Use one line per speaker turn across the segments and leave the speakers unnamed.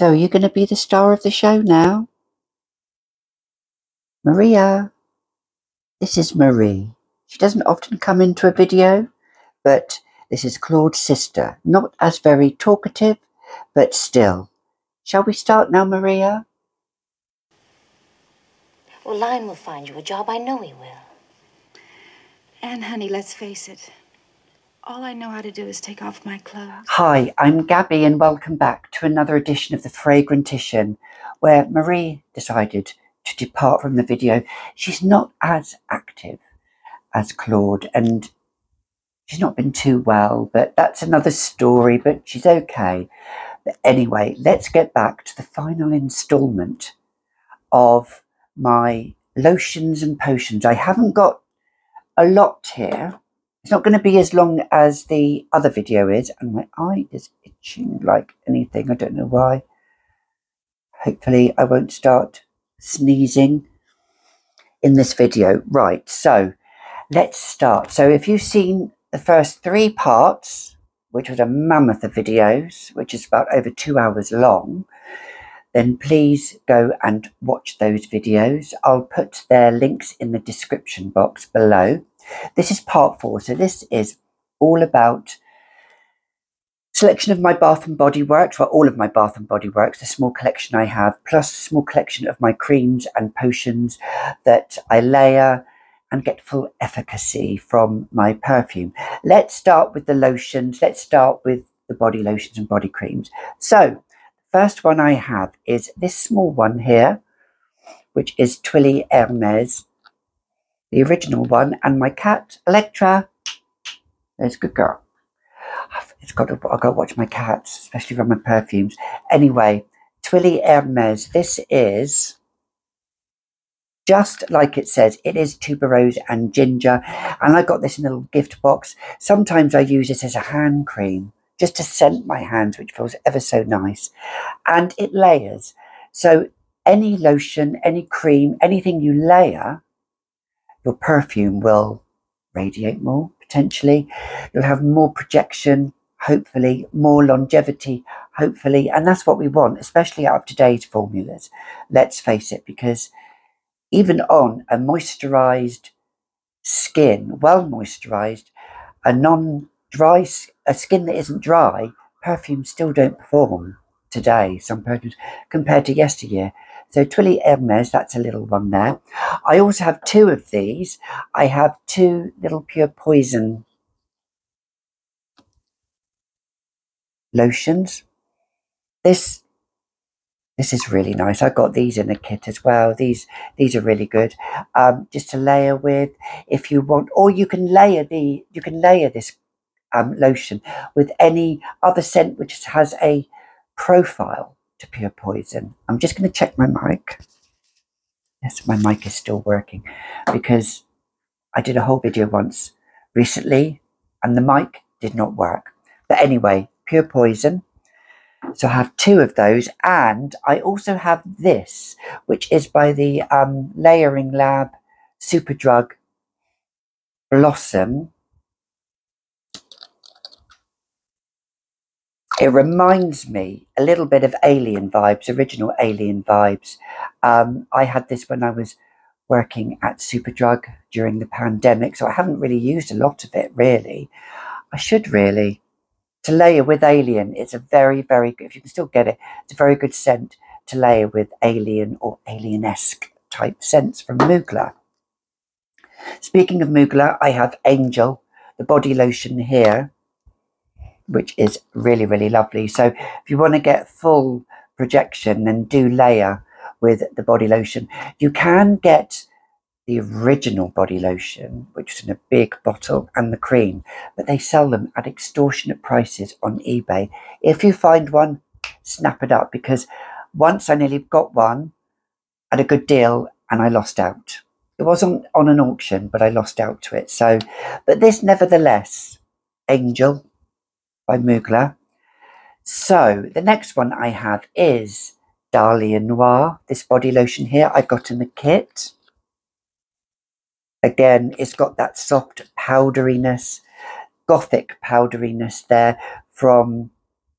So, are you going to be the star of the show now? Maria. This is Marie. She doesn't often come into a video, but this is Claude's sister. Not as very talkative, but still. Shall we start now, Maria?
Well, Lion will find you a job. I know he will.
And, honey, let's face it. All I know how to do is take off my clothes.
Hi, I'm Gabby, and welcome back to another edition of The Fragrantician, where Marie decided to depart from the video. She's not as active as Claude, and she's not been too well, but that's another story, but she's okay. But anyway, let's get back to the final installment of my lotions and potions. I haven't got a lot here. It's not going to be as long as the other video is, and my eye is itching like anything. I don't know why. Hopefully, I won't start sneezing in this video. Right, so let's start. So, if you've seen the first three parts, which was a mammoth of videos, which is about over two hours long, then please go and watch those videos. I'll put their links in the description box below. This is part four. So this is all about selection of my Bath and Body Works, well, all of my Bath and Body Works, the small collection I have, plus a small collection of my creams and potions that I layer and get full efficacy from my perfume. Let's start with the lotions. Let's start with the body lotions and body creams. So, first one I have is this small one here, which is Twilly Hermes the original one, and my cat, Electra. There's a good girl. It's got to, I've got to watch my cats, especially from my perfumes. Anyway, Twilly Hermes. This is just like it says, it is tuberose and ginger. And I got this in a little gift box. Sometimes I use it as a hand cream just to scent my hands, which feels ever so nice. And it layers. So any lotion, any cream, anything you layer your perfume will radiate more potentially. You'll have more projection, hopefully, more longevity, hopefully. And that's what we want, especially out of today's formulas. Let's face it, because even on a moisturized skin, well moisturized, a non dry, a skin that isn't dry, perfumes still don't perform today, some perfumes, compared to yesteryear. So Twilly Hermes, that's a little one there. I also have two of these. I have two little pure poison lotions. This this is really nice. I got these in a kit as well. These these are really good. Um, just to layer with if you want, or you can layer the you can layer this um, lotion with any other scent which has a profile to pure poison. I'm just going to check my mic. Yes, my mic is still working because I did a whole video once recently and the mic did not work. But anyway, pure poison. So I have two of those and I also have this, which is by the um, Layering Lab Superdrug Blossom It reminds me a little bit of Alien vibes, original Alien vibes. Um, I had this when I was working at Superdrug during the pandemic, so I haven't really used a lot of it, really. I should really. To layer with Alien, it's a very, very good, if you can still get it, it's a very good scent to layer with Alien or Alien-esque type scents from Mugler. Speaking of Mugler, I have Angel, the body lotion here which is really, really lovely. So if you want to get full projection, then do layer with the body lotion. You can get the original body lotion, which is in a big bottle, and the cream, but they sell them at extortionate prices on eBay. If you find one, snap it up because once I nearly got one at a good deal and I lost out. It wasn't on an auction, but I lost out to it. So, but this nevertheless, Angel, by Mugler. So the next one I have is Dahlia Noir, this body lotion here I got in the kit. Again, it's got that soft powderiness, gothic powderiness there from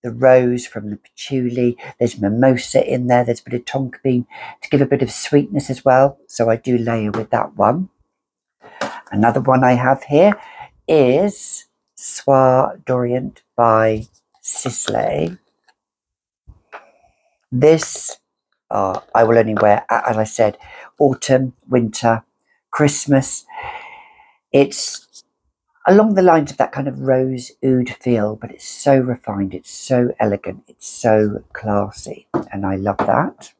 the rose from the patchouli. There's mimosa in there. There's a bit of tonka bean to give a bit of sweetness as well. So I do layer with that one. Another one I have here is Soir d'Orient by Sisley. This uh, I will only wear, as I said, autumn, winter, Christmas. It's along the lines of that kind of rose oud feel, but it's so refined, it's so elegant, it's so classy, and I love that.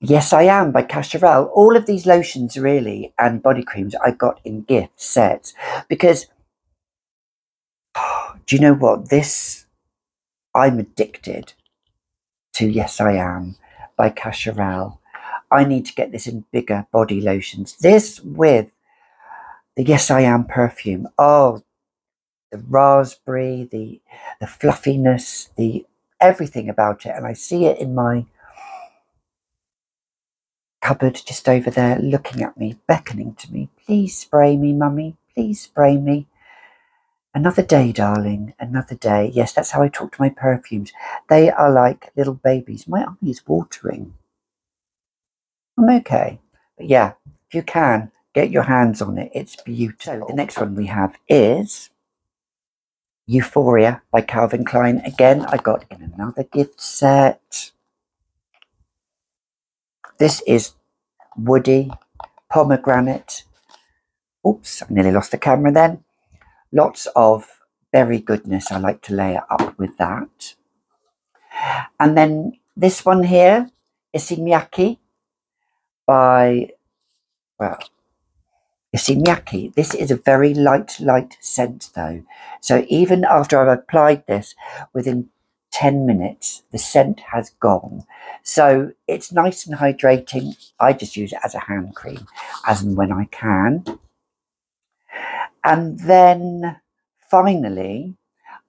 Yes, I am by Cacharel. All of these lotions, really, and body creams I got in gift sets because do you know what? This, I'm addicted to Yes I Am by Cacharel. I need to get this in bigger body lotions. This with the Yes I Am perfume. Oh, the raspberry, the the fluffiness, the everything about it. And I see it in my cupboard just over there looking at me, beckoning to me. Please spray me, mummy. Please spray me. Another day, darling, another day. Yes, that's how I talk to my perfumes. They are like little babies. My eye is watering. I'm okay. But yeah, if you can, get your hands on it. It's beautiful. The next one we have is Euphoria by Calvin Klein. Again, I got in another gift set. This is woody, pomegranate. Oops, I nearly lost the camera then. Lots of berry goodness. I like to layer up with that. And then this one here, Issey Miyake by, well, Issey Miyake. This is a very light, light scent though. So even after I've applied this, within 10 minutes, the scent has gone. So it's nice and hydrating. I just use it as a hand cream as and when I can. And then finally,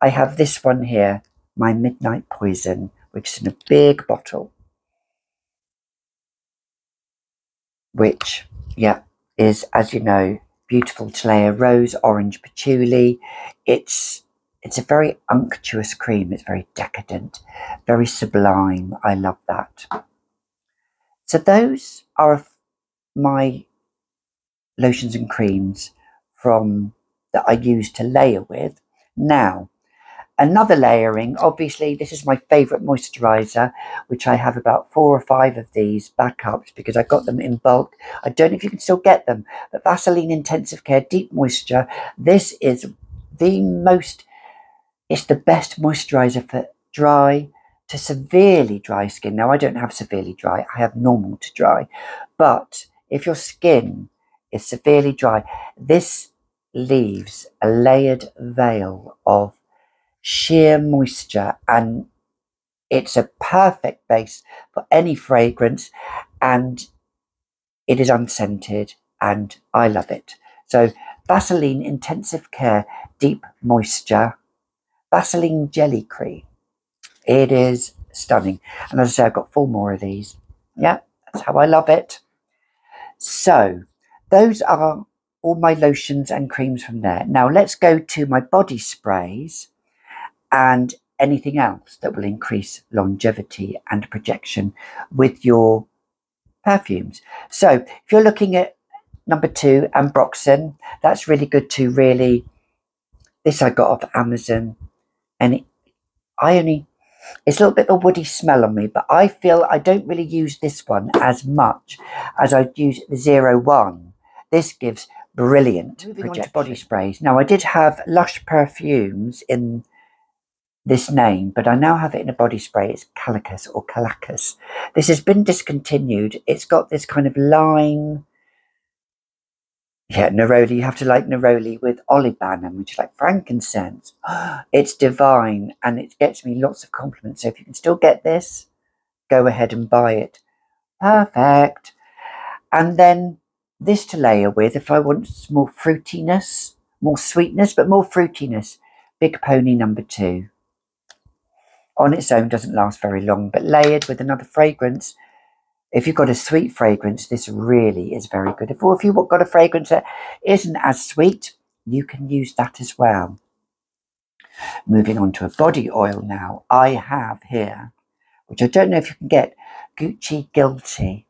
I have this one here, my Midnight Poison, which is in a big bottle. Which, yeah, is, as you know, beautiful layer rose, orange, patchouli. It's it's a very unctuous cream. It's very decadent, very sublime. I love that. So those are my lotions and creams from that I use to layer with. Now, another layering, obviously this is my favourite moisturiser, which I have about four or five of these backups because I got them in bulk. I don't know if you can still get them, but Vaseline Intensive Care Deep Moisture, this is the most it's the best moisturizer for dry to severely dry skin. Now, I don't have severely dry, I have normal to dry. But if your skin is severely dry, this leaves a layered veil of sheer moisture and it's a perfect base for any fragrance and it is unscented and I love it. So Vaseline Intensive Care Deep Moisture Vaseline Jelly Cream. It is stunning. And as I say, I've got four more of these. Yeah, that's how I love it. So, those are all my lotions and creams from there. Now, let's go to my body sprays and anything else that will increase longevity and projection with your perfumes. So, if you're looking at number two, Ambroxan, that's really good to really. This I got off Amazon and it, I only it's a little bit of a woody smell on me, but I feel I don't really use this one as much as I'd use the Zero One. This gives brilliant Moving on body sprays. Now I did have Lush perfumes in this name, but I now have it in a body spray. It's Calicus or Calacus. This has been discontinued. It's got this kind of lime yeah, neroli. You have to like neroli with olibanum, which is like frankincense. It's divine and it gets me lots of compliments. So if you can still get this, go ahead and buy it. Perfect. And then this to layer with if I want more fruitiness, more sweetness, but more fruitiness. Big Pony number two. On its own doesn't last very long, but layered with another fragrance if you've got a sweet fragrance, this really is very good. If, or if you've got a fragrance that isn't as sweet, you can use that as well. Moving on to a body oil now. I have here, which I don't know if you can get, Gucci Guilty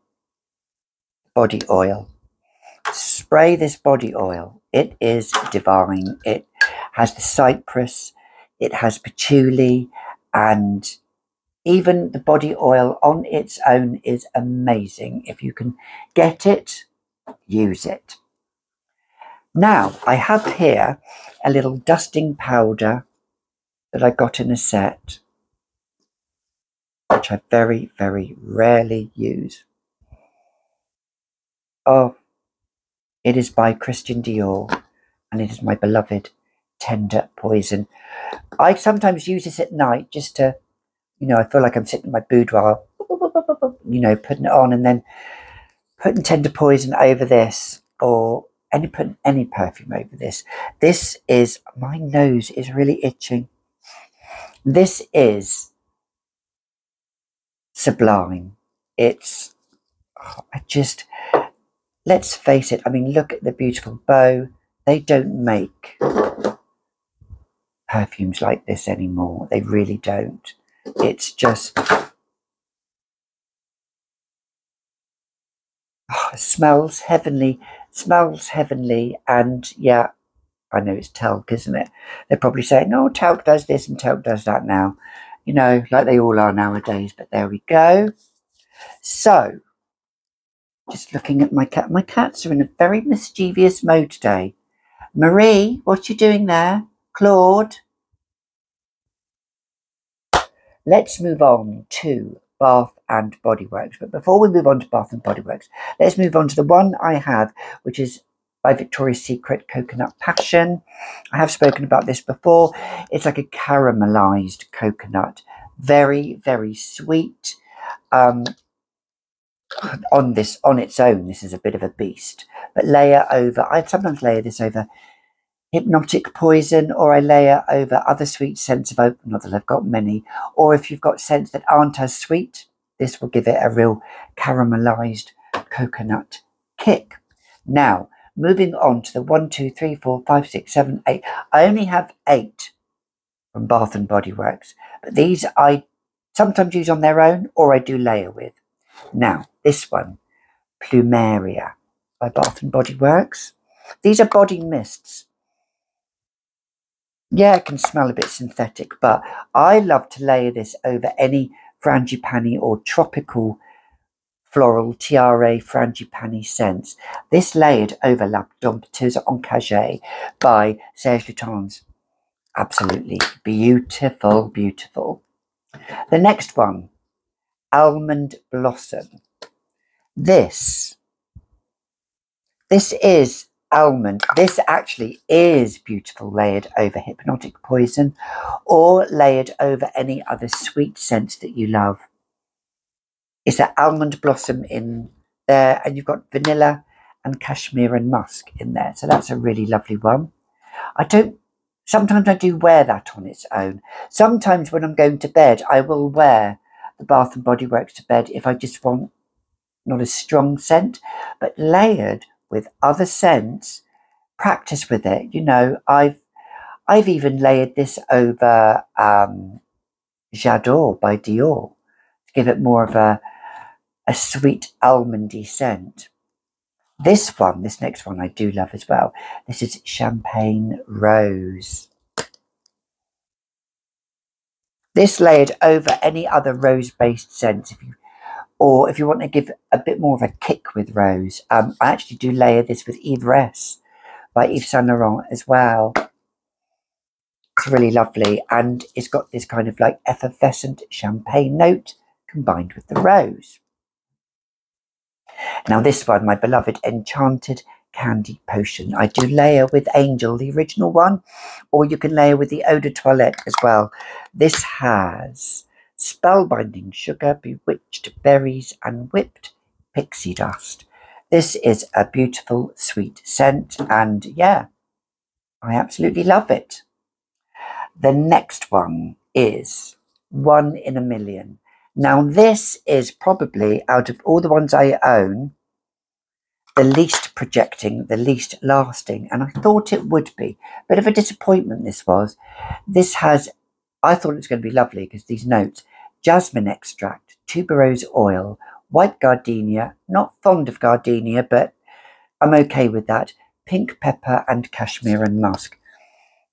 body oil. Spray this body oil. It is divine. It has the cypress, it has patchouli, and even the body oil on its own is amazing. If you can get it, use it. Now, I have here a little dusting powder that I got in a set, which I very, very rarely use. Oh, it is by Christian Dior and it is my beloved Tender Poison. I sometimes use this at night just to, you know, I feel like I'm sitting in my boudoir, you know, putting it on and then putting Tender Poison over this or any putting any perfume over this. This is my nose is really itching. This is sublime. It's oh, I just let's face it. I mean, look at the beautiful bow. They don't make perfumes like this anymore. They really don't. It's just oh, it smells heavenly smells heavenly and yeah i know it's talc isn't it? They're probably saying oh talc does this and talc does that now you know like they all are nowadays but there we go. So just looking at my cat my cats are in a very mischievous mode today. Marie what are you doing there? Claude let's move on to Bath and Body Works. But before we move on to Bath and Body Works, let's move on to the one I have, which is by Victoria's Secret Coconut Passion. I have spoken about this before. It's like a caramelized coconut, very, very sweet. Um, on this, on its own, this is a bit of a beast. But layer over, I sometimes layer this over hypnotic poison, or I layer over other sweet scents of oak. Not that I've got many. Or if you've got scents that aren't as sweet, this will give it a real caramelized coconut kick. Now, moving on to the one, two, three, four, five, six, seven, eight. I only have eight from Bath and Body Works, but these I sometimes use on their own or I do layer with. Now, this one, Plumeria by Bath and Body Works. These are body mists. Yeah, it can smell a bit synthetic, but I love to layer this over any frangipani or tropical floral tiare frangipani scents. This layered over La Dompteuse Encagée by Serge Lutens. Absolutely beautiful, beautiful. The next one, Almond Blossom. This, this is almond. This actually is beautiful layered over hypnotic poison or layered over any other sweet scent that you love. It's an almond blossom in there and you've got vanilla and cashmere and musk in there. So that's a really lovely one. I don't, sometimes I do wear that on its own. Sometimes when I'm going to bed, I will wear the Bath and Body Works to bed if I just want not a strong scent, but layered with other scents, practice with it. You know, I've I've even layered this over um, J'adore by Dior to give it more of a a sweet almondy scent. This one, this next one, I do love as well. This is Champagne Rose. This layered over any other rose-based scent. If you or if you want to give a bit more of a kick with rose, um, I actually do layer this with Yvresse by Yves Saint Laurent as well. It's really lovely and it's got this kind of like effervescent champagne note combined with the rose. Now this one, my beloved Enchanted Candy Potion. I do layer with Angel, the original one, or you can layer with the Eau de Toilette as well. This has spellbinding sugar, bewitched berries, and whipped pixie dust. This is a beautiful, sweet scent, and yeah, I absolutely love it. The next one is One in a Million. Now, this is probably out of all the ones I own, the least projecting, the least lasting, and I thought it would be. Bit of a disappointment this was. This has, I thought it was going to be lovely because these notes, jasmine extract, tuberose oil, white gardenia, not fond of gardenia, but I'm okay with that, pink pepper and cashmere and musk.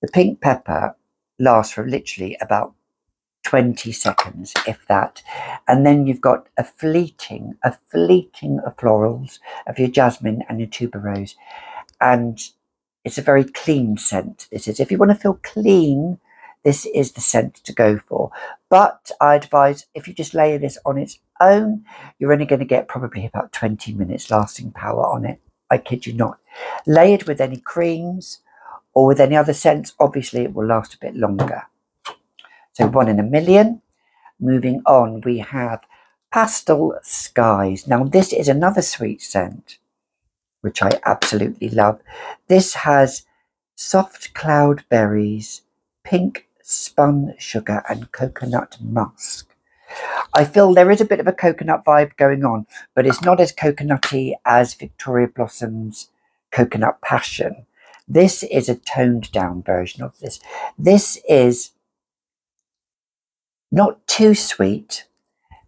The pink pepper lasts for literally about 20 seconds, if that. And then you've got a fleeting, a fleeting of florals of your jasmine and your tuberose. And it's a very clean scent. This is, if you want to feel clean, this is the scent to go for. But I advise if you just layer this on its own, you're only going to get probably about 20 minutes lasting power on it. I kid you not. Layered with any creams or with any other scents, obviously it will last a bit longer. So one in a million. Moving on, we have Pastel Skies. Now this is another sweet scent, which I absolutely love. This has soft cloud berries, pink spun sugar and coconut musk. I feel there is a bit of a coconut vibe going on, but it's not as coconutty as Victoria Blossom's Coconut Passion. This is a toned down version of this. This is not too sweet.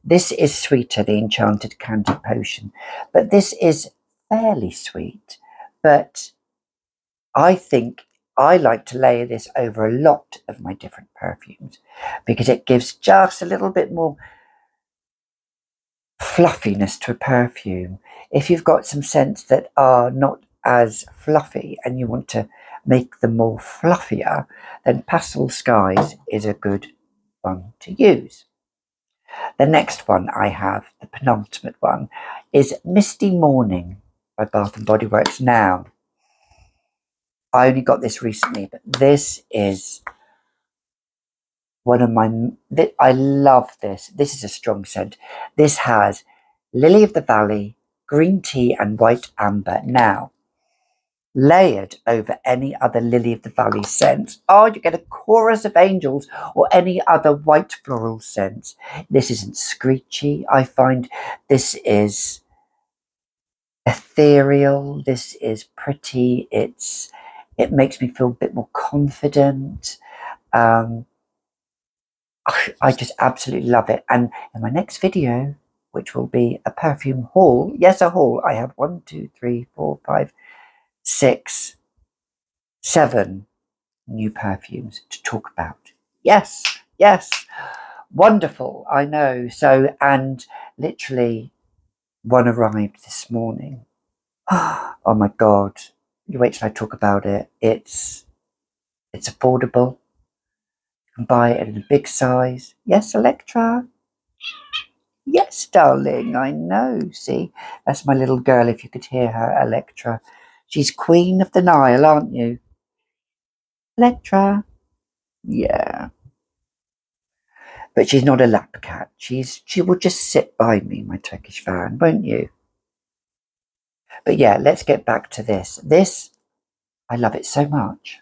This is sweeter, the Enchanted Candy Potion, but this is fairly sweet. But I think I like to layer this over a lot of my different perfumes because it gives just a little bit more fluffiness to a perfume. If you've got some scents that are not as fluffy and you want to make them more fluffier, then Pastel Skies is a good one to use. The next one I have, the penultimate one, is Misty Morning by Bath and Body Works. Now, I only got this recently, but this is one of my. I love this. This is a strong scent. This has Lily of the Valley, green tea, and white amber. Now, layered over any other lily of the valley scent. Oh, you get a chorus of angels or any other white floral scent. This isn't screechy. I find this is ethereal. This is pretty. It's it makes me feel a bit more confident. Um, I just absolutely love it. And in my next video, which will be a perfume haul, yes, a haul. I have one, two, three, four, five, six, seven new perfumes to talk about. Yes, yes, wonderful. I know. So, and literally, one arrived this morning. Oh my God. You wait till I talk about it. It's, it's affordable. You can buy it in a big size. Yes, Electra. Yes, darling, I know. See, that's my little girl, if you could hear her, Electra. She's Queen of the Nile, aren't you? Electra. Yeah. But she's not a lap cat. She's she will just sit by me, my Turkish fan, won't you? But yeah, let's get back to this. This, I love it so much.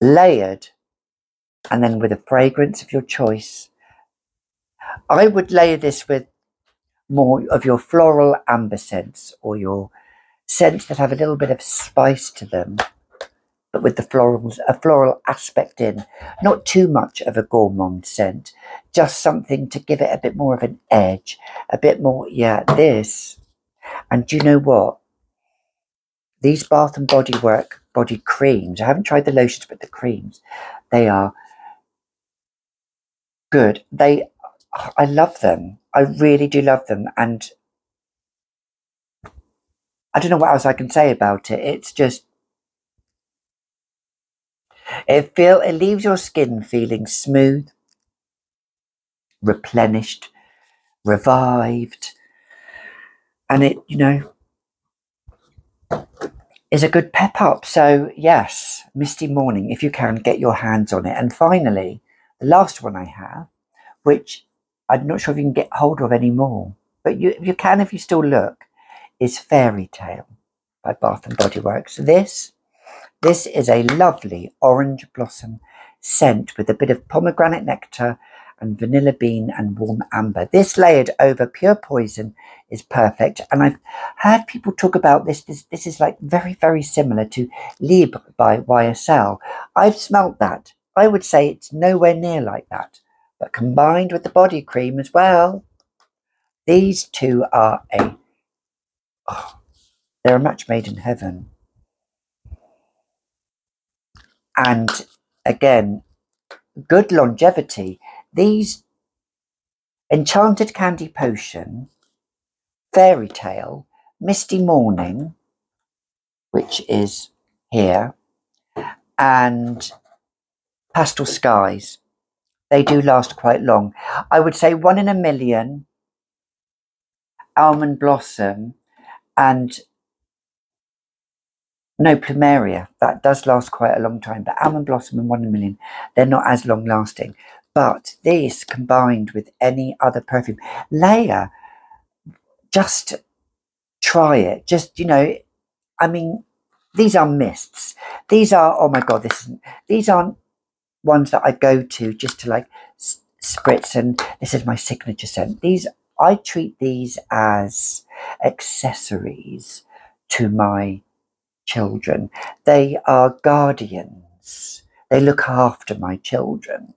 Layered, and then with a fragrance of your choice. I would layer this with more of your floral amber scents or your scents that have a little bit of spice to them, but with the florals, a floral aspect in. Not too much of a gourmand scent, just something to give it a bit more of an edge, a bit more, yeah, this. And do you know what? These Bath and Body Work body creams, I haven't tried the lotions, but the creams, they are good. They, I love them. I really do love them. And I don't know what else I can say about it. It's just it feel it leaves your skin feeling smooth, replenished, revived, and it you know is a good pep up. So yes, misty morning if you can get your hands on it. And finally, the last one I have, which I'm not sure if you can get hold of anymore, but you, you can if you still look, is Fairy Tale by Bath and Body Works. This, this is a lovely orange blossom scent with a bit of pomegranate nectar and vanilla bean and warm amber. This layered over pure poison is perfect. And I've heard people talk about this. This, this is like very, very similar to Libre by YSL. I've smelt that. I would say it's nowhere near like that. But combined with the body cream as well, these two are a, oh, they're a match made in heaven. And again, good longevity. These Enchanted Candy Potion, Fairy Tale, Misty Morning, which is here, and Pastel Skies. They do last quite long. I would say one in a million, Almond Blossom, and no, Plumeria. That does last quite a long time. But Almond Blossom and One in a Million, they're not as long lasting. But this combined with any other perfume, layer, just try it. Just, you know, I mean, these are mists. These are, oh my God, this is, these aren't ones that I go to just to like spritz and this is my signature scent. These, I treat these as accessories to my children. They are guardians. They look after my children.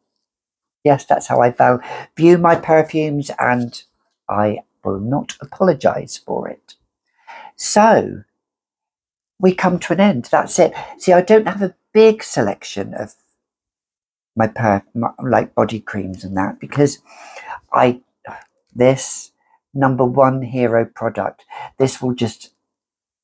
Yes, that's how I view my perfumes, and I will not apologize for it. So, we come to an end. That's it. See, I don't have a big selection of my, per my like body creams and that because I this number one hero product. This will just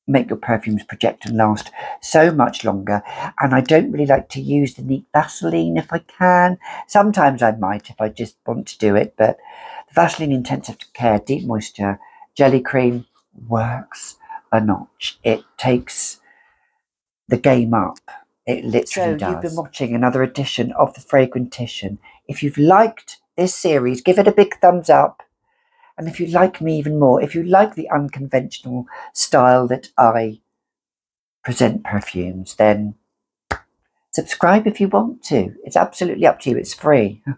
make your perfumes project and last so much longer. And I don't really like to use the neat Vaseline if I can. Sometimes I might if I just want to do it, but the Vaseline Intensive Care Deep Moisture Jelly Cream works a notch. It takes the game up. It literally so does. You've been watching another edition of the Fragrantician. If you've liked this series, give it a big thumbs up and if you like me even more, if you like the unconventional style that I present perfumes, then subscribe if you want to. It's absolutely up to you. It's free.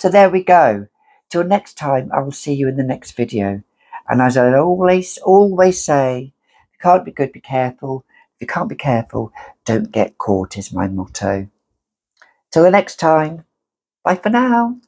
So there we go. Till next time, I will see you in the next video. And as I always, always say, you can't be good, be careful. If you can't be careful, don't get caught is my motto. Till the next time, bye for now.